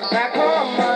back home.